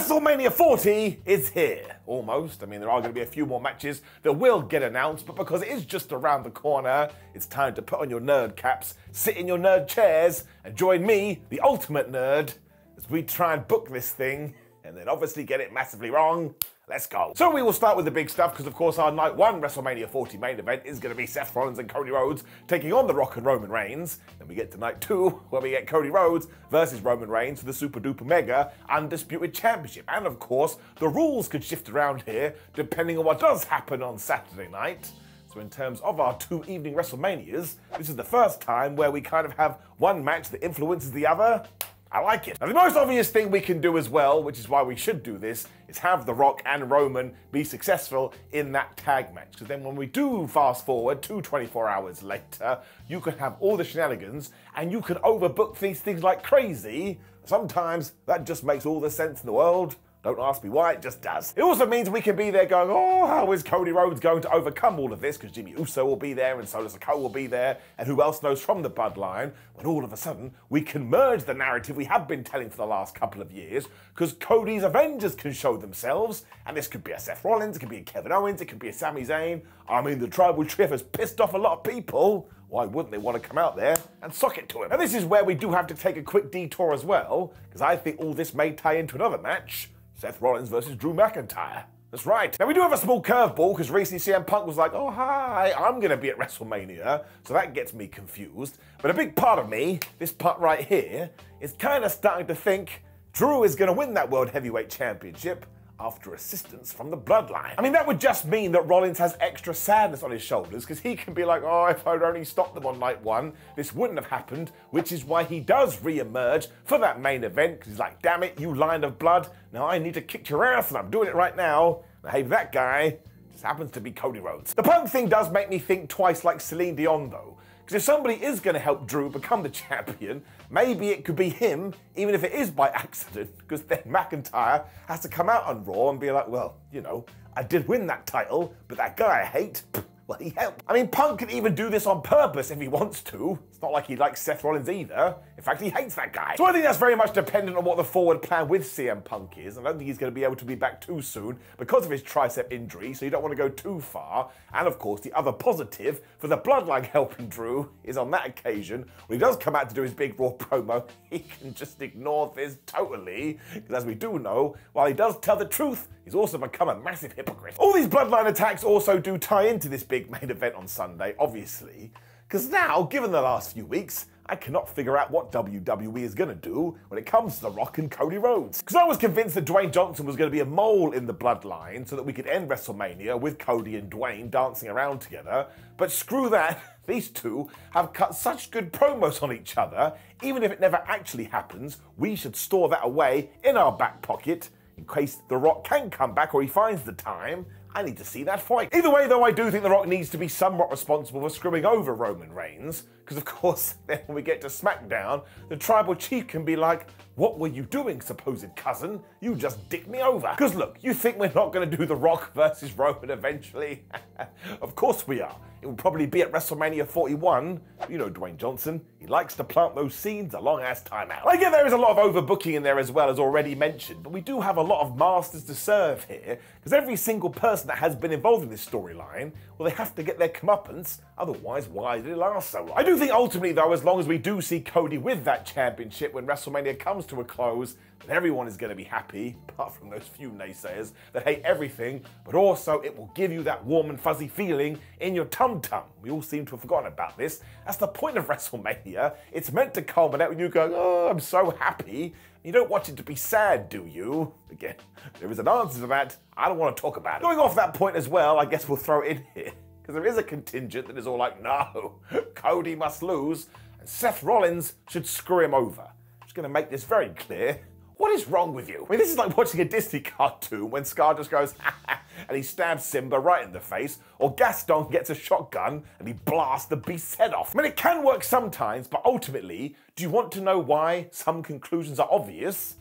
WrestleMania 40 is here. Almost. I mean, there are going to be a few more matches that will get announced, but because it is just around the corner, it's time to put on your nerd caps, sit in your nerd chairs, and join me, the ultimate nerd, as we try and book this thing, and then obviously get it massively wrong. Let's go. So we will start with the big stuff because, of course, our night one WrestleMania 40 main event is going to be Seth Rollins and Cody Rhodes taking on The Rock and Roman Reigns. Then we get to night two where we get Cody Rhodes versus Roman Reigns for the Super Duper Mega Undisputed Championship. And of course, the rules could shift around here depending on what does happen on Saturday night. So in terms of our two evening WrestleManias, this is the first time where we kind of have one match that influences the other. I like it. Now, the most obvious thing we can do as well, which is why we should do this, is have The Rock and Roman be successful in that tag match. Because then when we do fast forward to 24 hours later, you can have all the shenanigans and you can overbook these things like crazy. Sometimes that just makes all the sense in the world. Don't ask me why, it just does. It also means we can be there going, oh, how is Cody Rhodes going to overcome all of this? Because Jimmy Uso will be there and so Cole will be there, and who else knows from the bloodline? When all of a sudden we can merge the narrative we have been telling for the last couple of years, because Cody's Avengers can show themselves, and this could be a Seth Rollins, it could be a Kevin Owens, it could be a Sami Zayn. I mean, the tribal chief has pissed off a lot of people why wouldn't they want to come out there and sock it to him? Now, this is where we do have to take a quick detour as well, because I think all this may tie into another match. Seth Rollins versus Drew McIntyre. That's right. Now, we do have a small curveball because recently CM Punk was like, oh, hi, I'm going to be at WrestleMania. So that gets me confused. But a big part of me, this part right here, is kind of starting to think Drew is going to win that World Heavyweight Championship after assistance from the bloodline. I mean, that would just mean that Rollins has extra sadness on his shoulders because he can be like, oh, if I'd only stopped them on night one, this wouldn't have happened, which is why he does re-emerge for that main event because he's like, damn it, you line of blood, now I need to kick your ass and I'm doing it right now. Now, hey, that guy just happens to be Cody Rhodes. The punk thing does make me think twice like Celine Dion though, because if somebody is going to help Drew become the champion, maybe it could be him, even if it is by accident, because then McIntyre has to come out on Raw and be like, well, you know, I did win that title, but that guy I hate, well, he helped. I mean, Punk can even do this on purpose if he wants to. It's not like he likes Seth Rollins either. In fact, he hates that guy. So I think that's very much dependent on what the forward plan with CM Punk is. I don't think he's going to be able to be back too soon because of his tricep injury, so you don't want to go too far. And of course, the other positive for the bloodline helping Drew is on that occasion, when he does come out to do his big Raw promo, he can just ignore this totally. Because as we do know, while he does tell the truth, he's also become a massive hypocrite. All these bloodline attacks also do tie into this big main event on Sunday, obviously. Because now, given the last few weeks, I cannot figure out what WWE is going to do when it comes to The Rock and Cody Rhodes. Because I was convinced that Dwayne Johnson was going to be a mole in the bloodline so that we could end WrestleMania with Cody and Dwayne dancing around together. But screw that. These two have cut such good promos on each other, even if it never actually happens, we should store that away in our back pocket in case The Rock can come back or he finds the time I need to see that fight. Either way, though, I do think The Rock needs to be somewhat responsible for screwing over Roman Reigns, because of course, then when we get to SmackDown, the tribal chief can be like, what were you doing, supposed cousin? You just dicked me over. Because look, you think we're not going to do The Rock versus Roman eventually? of course we are. It will probably be at WrestleMania 41. You know Dwayne Johnson. He likes to plant those seeds a long ass time out. I get there is a lot of overbooking in there as well, as already mentioned, but we do have a lot of masters to serve here, because every single person that has been involved in this storyline, well, they have to get their comeuppance, otherwise, why did it last so long? I do think ultimately, though, as long as we do see Cody with that championship when WrestleMania comes to a close, everyone is going to be happy, apart from those few naysayers that hate everything, but also it will give you that warm and fuzzy feeling in your tum tum. We all seem to have forgotten about this. That's the point of WrestleMania. It's meant to culminate when you go, oh, I'm so happy. You don't watch it to be sad, do you? Again, there is an answer to that. I don't want to talk about it. Going off that point as well, I guess we'll throw it in here. Because there is a contingent that is all like, no, Cody must lose, and Seth Rollins should screw him over. I'm just going to make this very clear. What is wrong with you? I mean, this is like watching a Disney cartoon when Scar just goes, and he stabs Simba right in the face, or Gaston gets a shotgun and he blasts the beast's head off. I mean, it can work sometimes, but ultimately, do you want to know why some conclusions are obvious?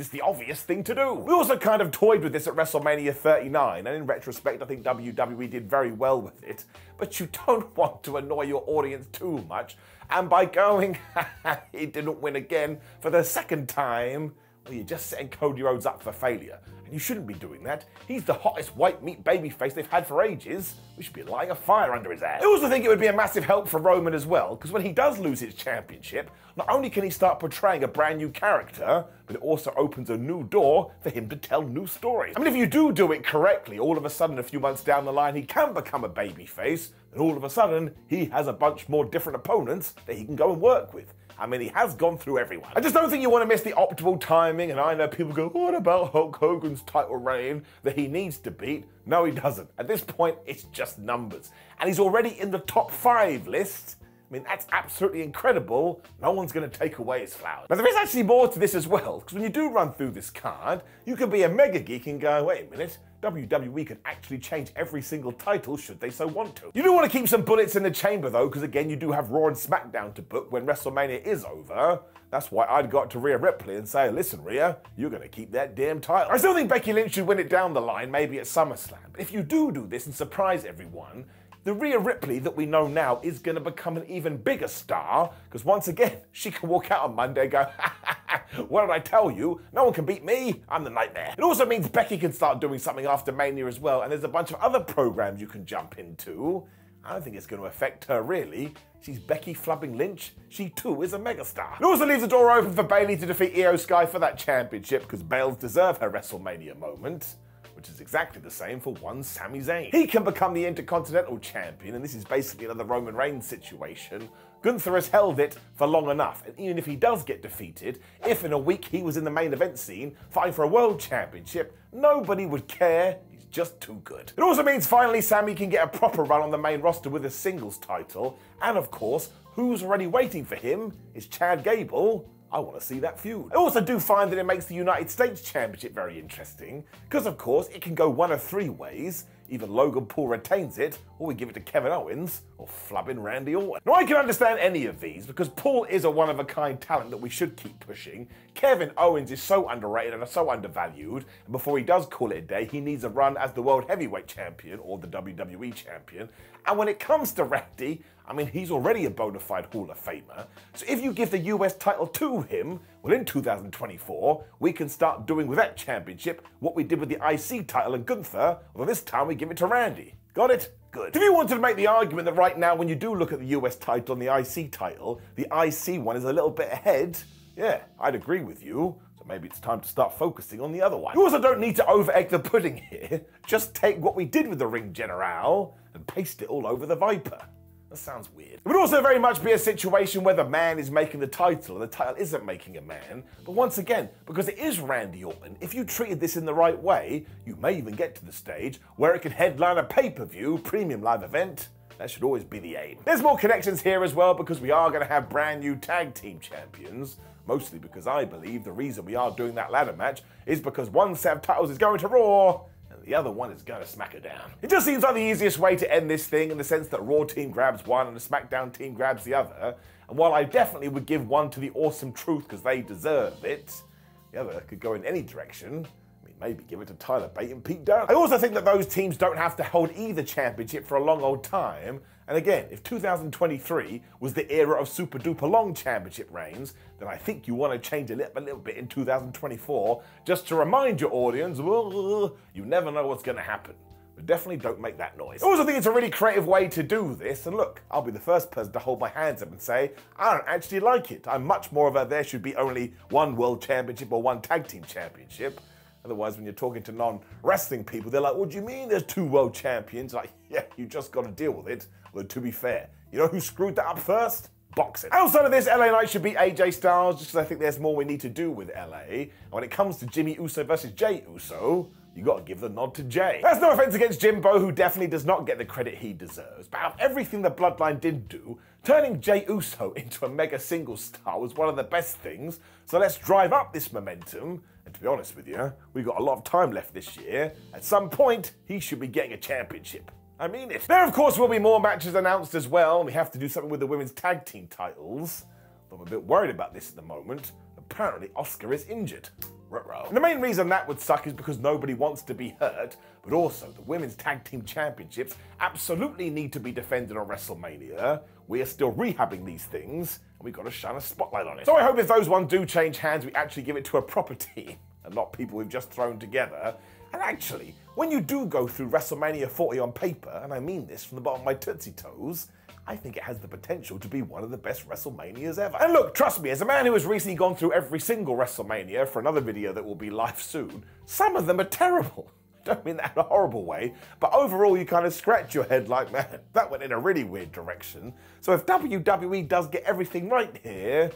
It's the obvious thing to do. We also kind of toyed with this at WrestleMania 39, and in retrospect, I think WWE did very well with it. But you don't want to annoy your audience too much, and by going, he didn't win again for the second time, Oh, you're just setting Cody Rhodes up for failure. And you shouldn't be doing that. He's the hottest white meat babyface they've had for ages. We should be lighting a fire under his ass. I also think it would be a massive help for Roman as well, because when he does lose his championship, not only can he start portraying a brand new character, but it also opens a new door for him to tell new stories. I mean, if you do do it correctly, all of a sudden, a few months down the line, he can become a babyface, and all of a sudden, he has a bunch more different opponents that he can go and work with. I mean, he has gone through everyone. I just don't think you want to miss the optimal timing, and I know people go, what about Hulk Hogan's title reign that he needs to beat? No, he doesn't. At this point, it's just numbers. And he's already in the top five list. I mean, that's absolutely incredible. No one's going to take away his flowers. But there is actually more to this as well, because when you do run through this card, you can be a mega geek and go, wait a minute, WWE could actually change every single title should they so want to. You do want to keep some bullets in the chamber though, because again, you do have Raw and SmackDown to book when WrestleMania is over. That's why I'd go to Rhea Ripley and say, listen, Rhea, you're going to keep that damn title. I still think Becky Lynch should win it down the line, maybe at SummerSlam. But if you do do this and surprise everyone, the Rhea Ripley that we know now is going to become an even bigger star because once again, she can walk out on Monday and go, what did I tell you? No one can beat me. I'm the nightmare. It also means Becky can start doing something after Mania as well, and there's a bunch of other programs you can jump into. I don't think it's going to affect her really. She's Becky Flubbing Lynch. She too is a megastar. It also leaves the door open for Bayley to defeat Iyo Sky for that championship because Bales deserve her WrestleMania moment which is exactly the same for one Sami Zayn. He can become the Intercontinental Champion, and this is basically another Roman Reigns situation. Gunther has held it for long enough, and even if he does get defeated, if in a week he was in the main event scene fighting for a World Championship, nobody would care He's just too good. It also means finally Sami can get a proper run on the main roster with a singles title, and of course, who's already waiting for him is Chad Gable, I want to see that feud. I also do find that it makes the United States Championship very interesting, because of course it can go one of three ways. Either Logan Paul retains it, or we give it to Kevin Owens, or flubbing Randy Orton. Now I can understand any of these, because Paul is a one-of-a-kind talent that we should keep pushing. Kevin Owens is so underrated and so undervalued, and before he does call it a day, he needs a run as the World Heavyweight Champion, or the WWE Champion. And when it comes to Randy, I mean, he's already a bona fide Hall of Famer. So if you give the US title to him, well, in 2024, we can start doing with that championship what we did with the IC title and Gunther, although this time we give it to Randy. Got it? Good. If you wanted to make the argument that right now, when you do look at the US title and the IC title, the IC one is a little bit ahead, yeah, I'd agree with you. So maybe it's time to start focusing on the other one. You also don't need to over egg the pudding here. Just take what we did with the Ring General and paste it all over the Viper. That sounds weird. It would also very much be a situation where the man is making the title and the title isn't making a man. But once again, because it is Randy Orton, if you treated this in the right way, you may even get to the stage where it can headline a pay-per-view premium live event. That should always be the aim. There's more connections here as well because we are going to have brand new tag team champions. Mostly because I believe the reason we are doing that ladder match is because one set of titles is going to Raw the other one is gonna smack her down. It just seems like the easiest way to end this thing in the sense that Raw team grabs one and the SmackDown team grabs the other. And while I definitely would give one to the Awesome Truth because they deserve it, the other could go in any direction. I mean, maybe give it to Tyler Bate and Pete Dunne. I also think that those teams don't have to hold either championship for a long old time, and again, if 2023 was the era of super duper long championship reigns, then I think you want to change a little, a little bit in 2024 just to remind your audience, you never know what's going to happen. But definitely don't make that noise. I also think it's a really creative way to do this, and look, I'll be the first person to hold my hands up and say, I don't actually like it. I'm much more of a there should be only one world championship or one tag team championship. Otherwise, when you're talking to non wrestling people, they're like, What do you mean there's two world champions? Like, yeah, you just got to deal with it. Well, to be fair, you know who screwed that up first? Boxing. Outside of this, LA Knight should beat AJ Styles just because I think there's more we need to do with LA. And when it comes to Jimmy Uso versus Jay Uso, you got to give the nod to Jay. That's no offense against Jimbo, who definitely does not get the credit he deserves. But out of everything the Bloodline did do, turning Jay Uso into a mega single star was one of the best things. So let's drive up this momentum. And to be honest with you, we've got a lot of time left this year. At some point, he should be getting a championship. I mean it. There, of course, will be more matches announced as well. We have to do something with the women's tag team titles. But I'm a bit worried about this at the moment. Apparently, Asuka is injured. And the main reason that would suck is because nobody wants to be hurt, but also the women's tag team championships absolutely need to be defended on WrestleMania. We are still rehabbing these things, and we've got to shine a spotlight on it. So I hope if those ones do change hands, we actually give it to a proper team and not people we've just thrown together. And actually, when you do go through WrestleMania 40 on paper, and I mean this from the bottom of my Tootsie Toes, I think it has the potential to be one of the best WrestleManias ever. And look, trust me, as a man who has recently gone through every single WrestleMania for another video that will be live soon, some of them are terrible. Don't mean that in a horrible way, but overall you kind of scratch your head like, man, that went in a really weird direction. So if WWE does get everything right here,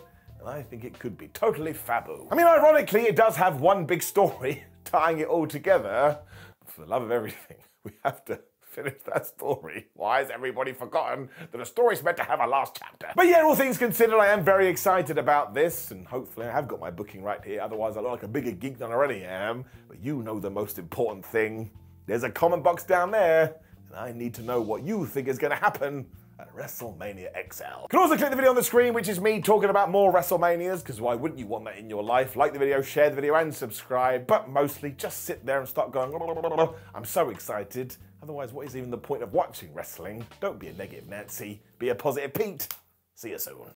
I think it could be totally fabu. I mean, ironically, it does have one big story tying it all together. For the love of everything, we have to finish that story. Why has everybody forgotten that a story's meant to have a last chapter? But yeah, all things considered, I am very excited about this, and hopefully I have got my booking right here. Otherwise, I look like a bigger geek than I already am. But you know the most important thing. There's a comment box down there, and I need to know what you think is going to happen at WrestleMania XL. You can also click the video on the screen, which is me talking about more WrestleManias, because why wouldn't you want that in your life? Like the video, share the video, and subscribe, but mostly just sit there and start going, I'm so excited. Otherwise, what is even the point of watching wrestling? Don't be a negative Nancy, be a positive Pete. See you soon.